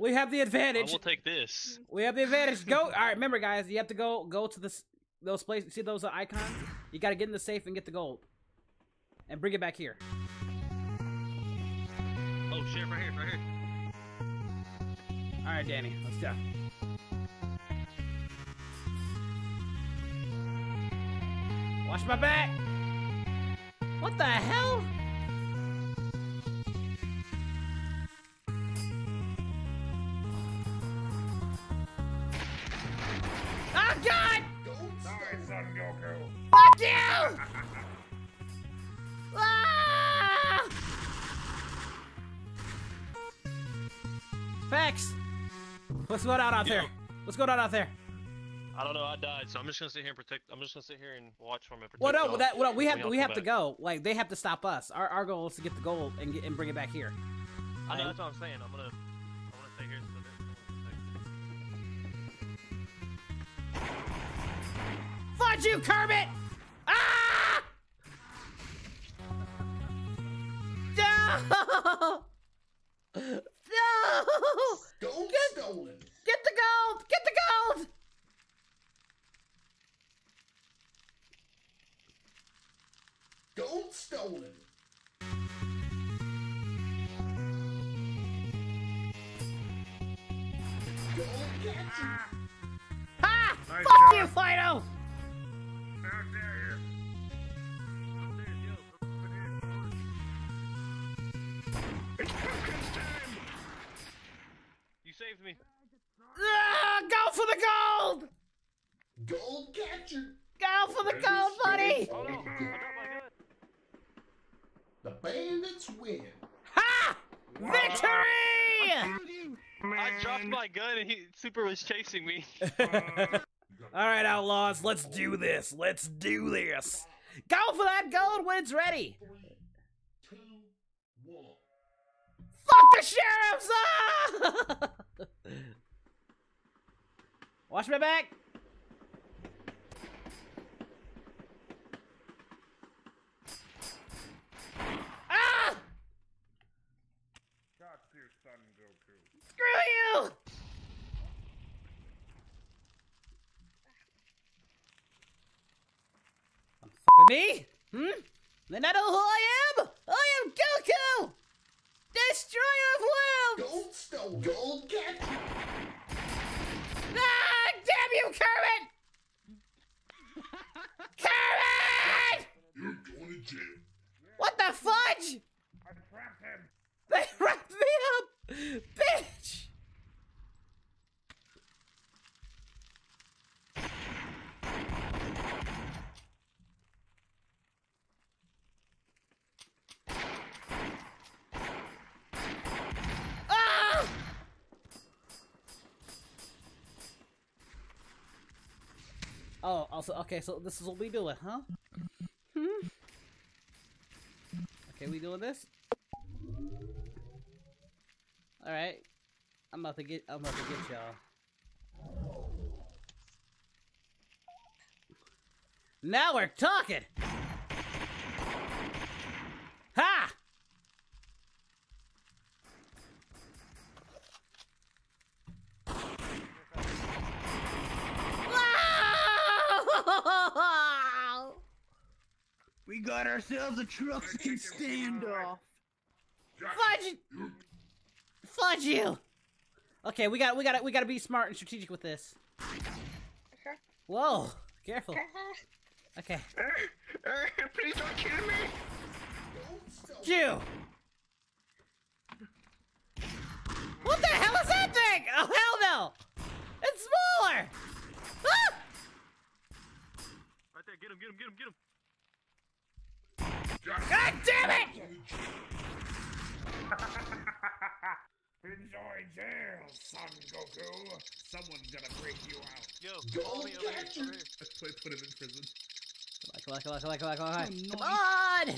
we have the I advantage. will take this. We have the advantage. Go. All right, remember, guys, you have to go go to this those places. See those uh, icons? You got to get in the safe and get the gold, and bring it back here. Oh, shit, right here, right here. All right, Danny, let's go. Watch my back. What the hell? What's going on out there? Yo. What's going on out there? I don't know. I died, so I'm just gonna sit here and protect. I'm just gonna sit here and watch from it. Well, no, that, well, we have to, we have to go. Like they have to stop us. Our, our goal is to get the gold and get, and bring it back here. I know that's what I'm saying. I'm gonna. I'm gonna stay here. So Fudge you, Kermit! Ah! No! It's Pumpkin's time. You saved me. Ah, go for the gold! Gold captured. Go for the gold, buddy! Oh no! I my gun. The bandits win. Ha! Victory! I dropped my gun and he super was chasing me. All right, outlaws, let's do this. Let's do this. Go for that gold when it's ready. Fuck the sheriffs! Ah! Watch my back. Ah! Got you, Son Goku. Screw you! Fucking me? Hmm? Then I know who I am? I am Goku! Destroyer of worlds! Gold stolen. Gold captured. Ah, damn you, Kermit! Kermit! You're going to jail. What the fudge? I trapped him. They wrapped me up! Bitch! Ah! Oh, also, okay, so this is what we doing, huh? Hmm? Okay, we doing this? Alright. I'm about to get I'm about to get y'all. Now we're talking! Ha! Wow! We got ourselves a Truxican standoff. Fudge! Fudge you! Okay, we got we got to we got to be smart and strategic with this. Whoa! Careful. Okay. Please don't kill me. Jew! What the hell is that thing? Oh hell no! It's smaller! Ah! Right there, get him, get him, get him, get him. God damn it! Enjoy jail, Son Goku. Someone's gonna break you out. Yo, Go follow me over here, get over Let's put, put him in prison. Come on, come on, come on, come on, come on, come on. Come on!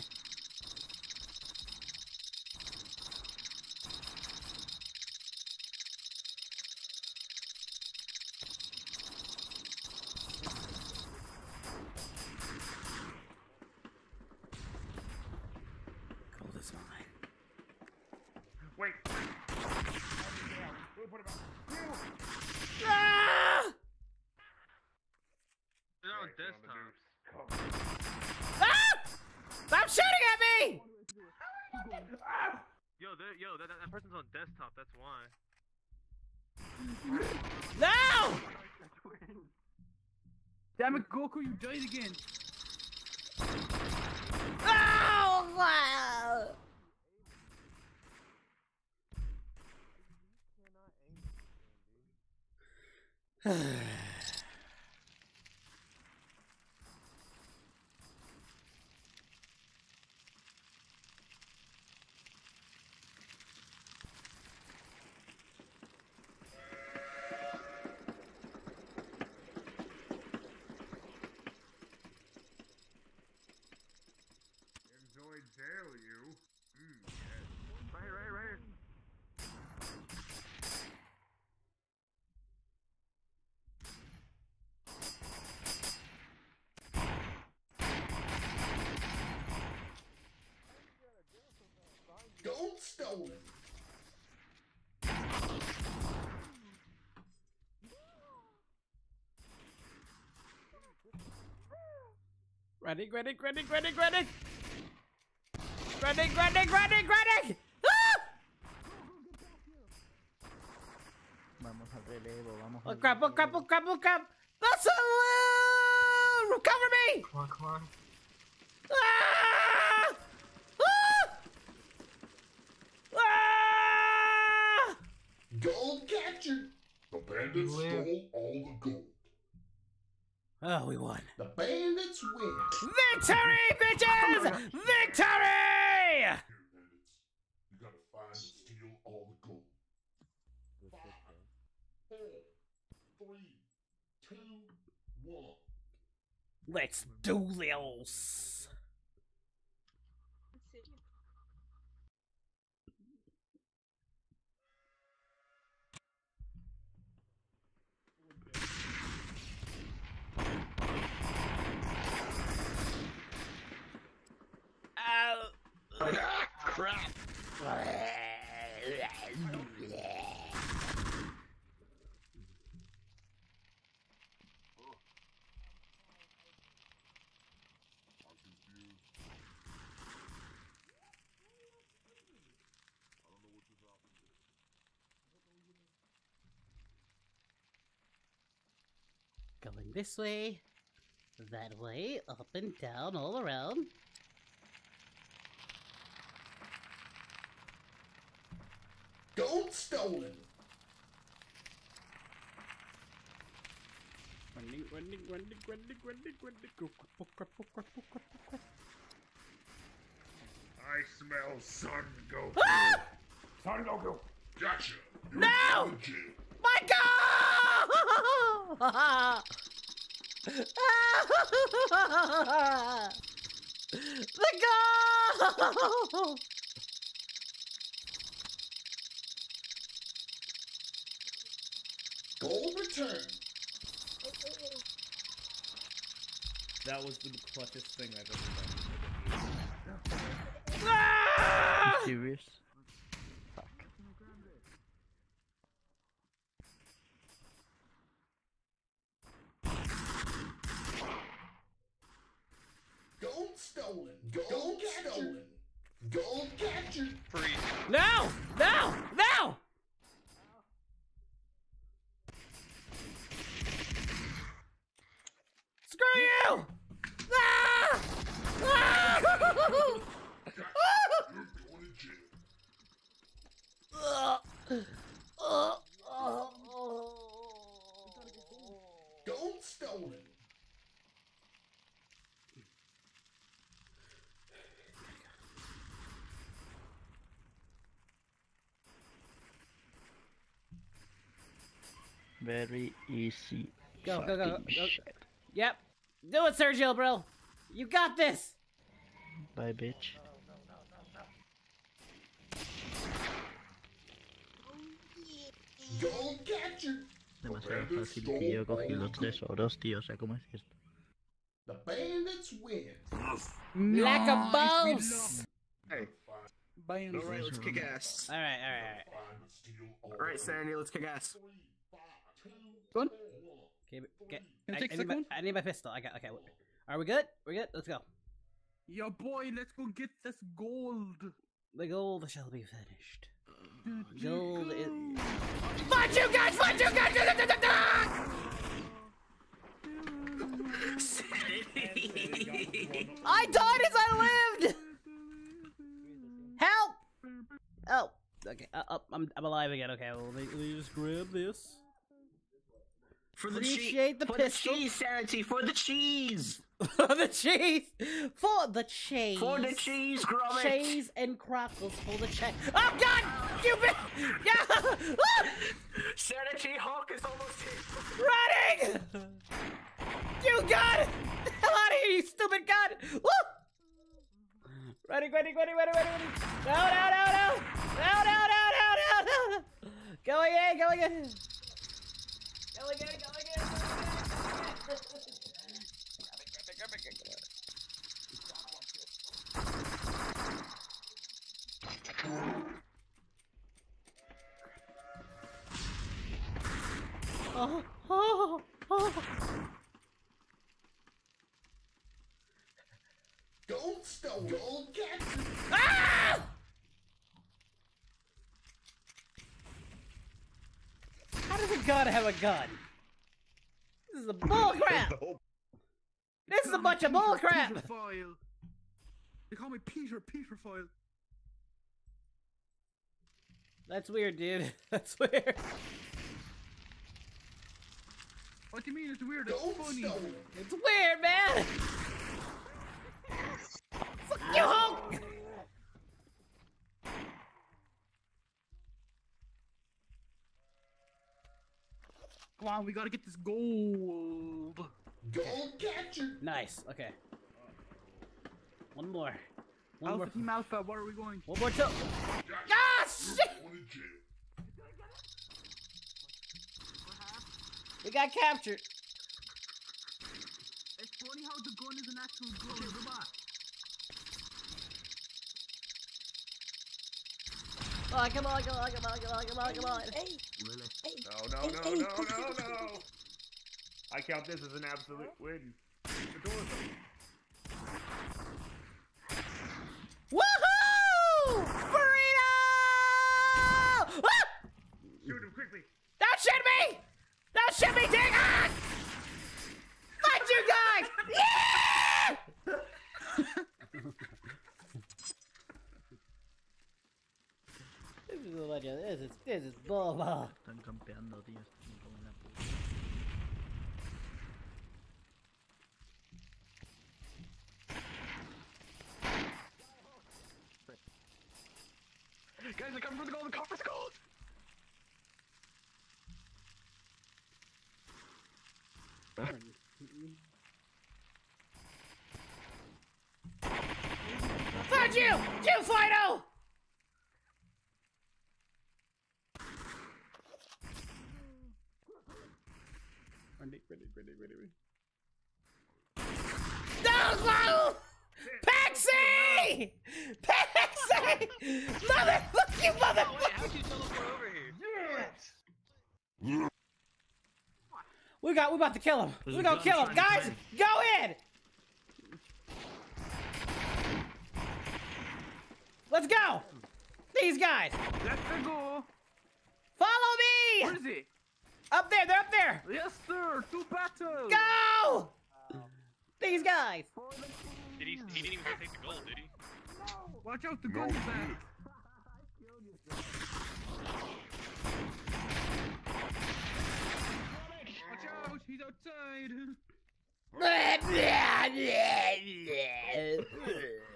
Gold is mine. Ah! They're on desktop. Ah! Stop shooting at me! Yo, that, that, that person's on desktop. That's why. No! Damn it, Goku, you died again. Oh! wow. Enjoy jail, you. Mm, Right here, right here, right here. Gold. Ready, ready, ready, ready, ready! Ready, ready, ready, ready! Ah! Vamos al relevo, vamos Oh al crap, oh crap, oh crap, oh crap! That's a recover me! Come on, come on. Ah! Ah! Ah! Gold captured. The bandits stole all the gold. Oh, we won. The bandits win. Victory, bitches! Victory! You gotta find and steal all the gold. Five, four, three, two, one. Let's do this. Going this way, that way, up and down, all around. Gold stolen. Running, running, running, running, running, running. I smell Son Goku. Ah! Son Goku. Gotcha. You're No! going to jail. My God! the goal! Gold return. That was the clutchest thing I've ever done. Ah! Serious? Fuck. Gold stolen. Gold, stolen. Gold captured. Freeze. No! No! No! Screw you! Ah! Ah! You're going to jail. Uh, uh, uh, Gold stolen. Very easy. Go, go, go, go, go. shit. Yep. Do it, Sergio, bro. You got this. Bye, bitch. Gold captured. Demasiado fácil que yo cogí los tres oros, tío. O sea, ¿cómo es esto? The bandits win. Like a Nice, we boss. Hey, Bam. All right, let's kick ass. All right, all right, all right. Find and steal all All right, Sandy, let's kick ass. Three, five, two, Go on. one. Okay, but- get, Can I I, take I need my, second I need my pistol. I got. Okay, are we good? We're good. Let's go. Yo, boy, let's go get this gold. The gold shall be finished. Gold you is. go? Fight you guys! Fight you guys! Da, da, da, da, da! I died as I lived. Help! Oh, okay. Uh, uh, I'm I'm alive again. Okay, well, let let me just grab this. For the Appreciate cheese. the for pistol. the cheese, Sanity. For the cheese. For the cheese! For the cheese! For the cheese, Gromit. Cheese and crackles for the cheese. Oh God! You bit! Yeah! Ah! Sanity Hawk is almost here. Running! You god! Hell out of here, you stupid god! Woo! Ready, ready, ready, ready, ready, ready! No, no, no, no! No, no, no, no, no, no! no. Go again, go again! Go again, go again, go again! Oh, oh, oh. Gold stone. Gold gadget. Ah! How does a have a gun? This is a bull crap! This is a bunch of bull crap! They call me Peter Peter File. That's weird, dude. That's weird. What do you mean it's weird? It's Gold funny. stone. It's weird, man! Fuck you, Hulk! Come on, we gotta get this gold. Gold gadget. Nice, okay. One more. One Alpha more. Team Alpha, where are we going? One more till. Ah, shit! Going to jail. We got captured. It's funny how the gun is an actual gun. Goodbye. Come on, come on, come on, come on, come on, come on, come. Hey, Really? No, no, no, no, no, no. I count this as an absolute win. The door's open. Woohoo! Burrito! Ah! Shoot him quickly. Don't shoot me! Don't shoot me, Dick! Ah! Fight you guys! Yeah! this is a bunch of this is this is bull ball. Están campeando, tío. Me cago en la puta. Guys, they're coming for the gold. The copper's gold. Found you! You Fido! Ready, ready, ready, No, no! Paxi! Paxi! Motherfucker, you oh, Wait, motherfucker! how'd you teleport over here? We got, we about to kill him. We a gonna kill him, guys. Go in. Let's go. These guys, Let's go. follow me. is he? Up there, they're up there. Yes, sir. To battle. Go. These guys. Did he? He didn't even take the gold, did he? No! Watch out, the gun is back. Watch out, he's outside.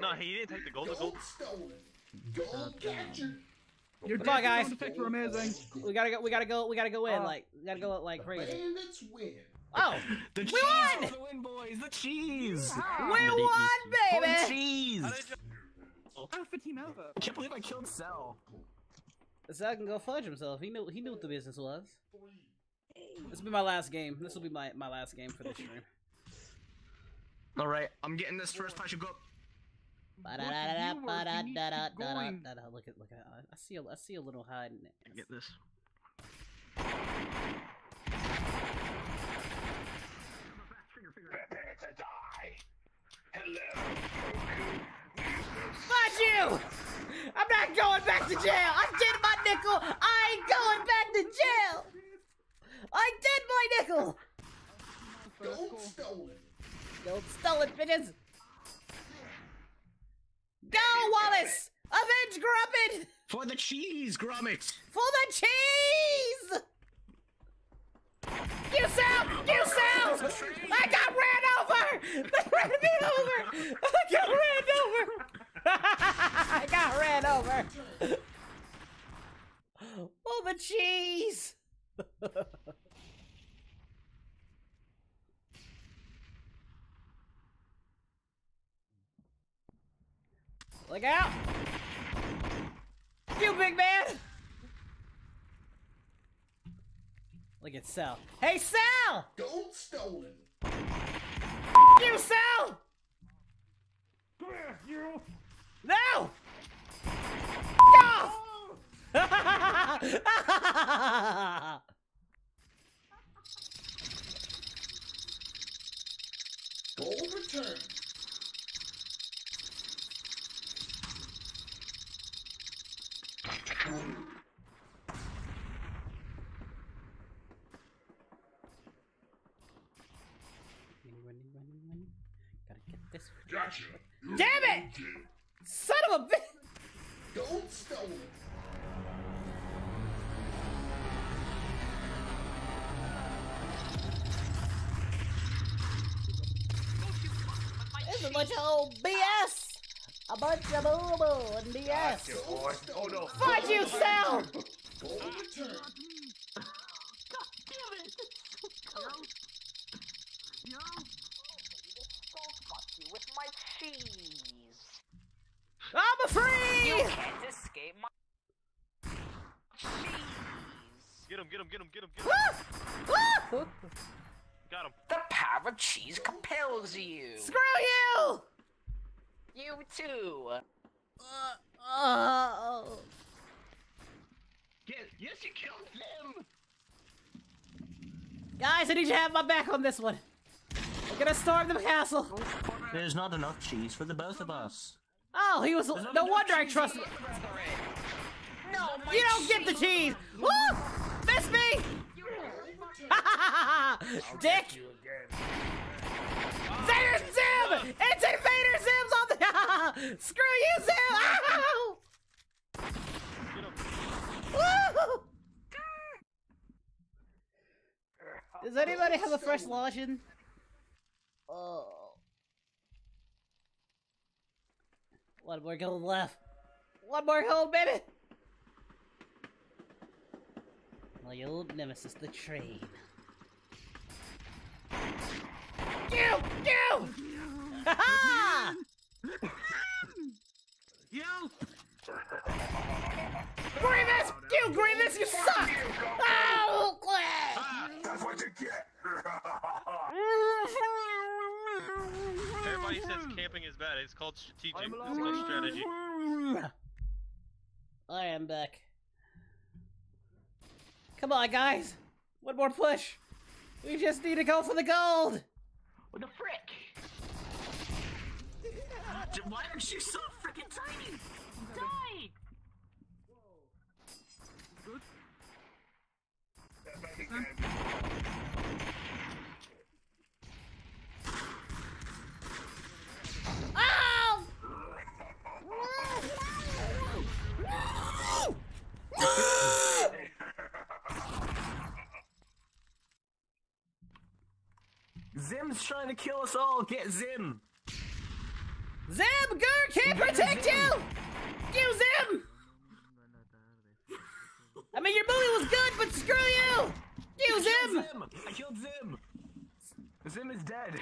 No, he didn't take the gold. The gold. Gold stone. Gold gadget. Your Come on, death guys. sound effects were amazing. We gotta go. We gotta go. We gotta go in. Uh, Like, we gotta go like crazy. Bandits win. Oh, The We cheese won! the win, boys. The cheese. we won, For the baby. cheese. How did you? Alpha Team Alpha. I can't believe I killed Cell. So can go fudge himself. He knew. He knew what the business was. This will be my last game. This will be my my last game for this stream. All right, I'm getting this first patch of go. What Look at look at I see a I see a little hiding. Get this. Prepare to die. Hello, Fuck you! I'm not going back to jail. I did my nickel. I ain't going back to jail. I did my nickel. Gold stolen. Gold stolen, bitches. Go, Wallace! Avenge Gromit For the cheese, Gromit! for the cheese! You sound! You sound! I got ran over! They ran me over! I got ran over! I got ran over! Oh, the cheese! Look out! You big man! Look at Sal. Hey, Sal! Gold stolen. You, Sal! Come here, you. No! Off! Gold returned. A bunch of old BS! A bunch of boo boo and BS! Gotcha, boy. Oh no. Fuck you, Sal! Gold returned. with my cheese. I'm a free! You can't escape my cheese. Get him, get him, get him, get him, get him. Woo! Woo! Got him. The of cheese compels you. Screw you! You too. Uh, oh. Yes, yes, you killed them! Guys, I need you to have my back on this one. We're gonna storm the castle. There's not enough cheese for the both of us. Oh, he was. No wonder I trust trusted. No, You don't get the cheese. Woo! Miss me! Dick! You again. Vader Zim! It's Invader Zim's on the. Screw you, Zim! Does anybody have a fresh lotion? Oh. One more gold left. One more gold, baby! My old nemesis, the train. You! You! Ha ha! Yo! Grievous! You, Grievous, you suck! Oh! That's what you get. Everybody says camping is bad. It's called strategic. It's called strategy. I am back. Come on, guys. One more push. We just need to go for the gold. What the frick? Why aren't you so freaking tiny? Die! Ow! Trying to kill us all. Get Zim. Zim, GIR can't protect you! You, Zim! I mean, your movie was good, but screw you! You, Zim! Zim! I killed Zim. Zim is dead.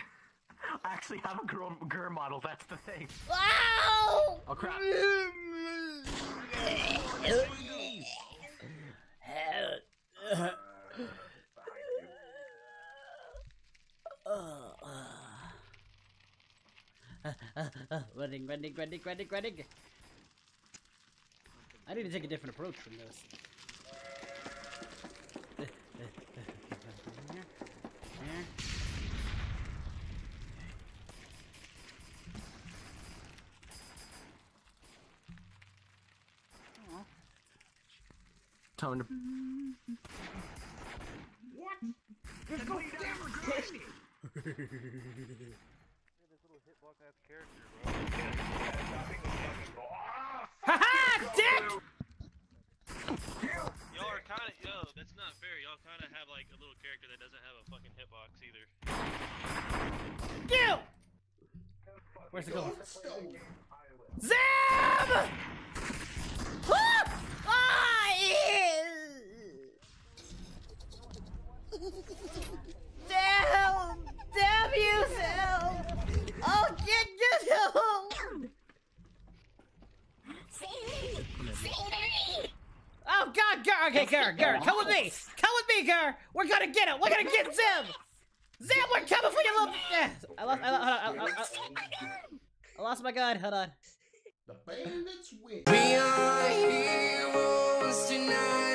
I actually have a GIR, GIR model. That's the thing. Ow! Oh crap! Uh, running, running, running, running, running. I need to take a different approach from this. Time to. Haha, dick! Y'all are kind of yo. That's not fair. Y'all kind of have like a little character that doesn't have a fucking hitbox either. You! Where's the goal? Zam! Ah! Ah. Damn! Damn you, Sam! Oh, get get home! Oh God, Gar! Okay, Gar, Gar, come with me! Come with me, Gar! We're gonna get him! We're gonna get Zim! Zim, we're coming for you, little. I lost. I, lo- hold on, I, I, I, I lost my gun. Hold on. The bandits win. We are heroes tonight. We will fly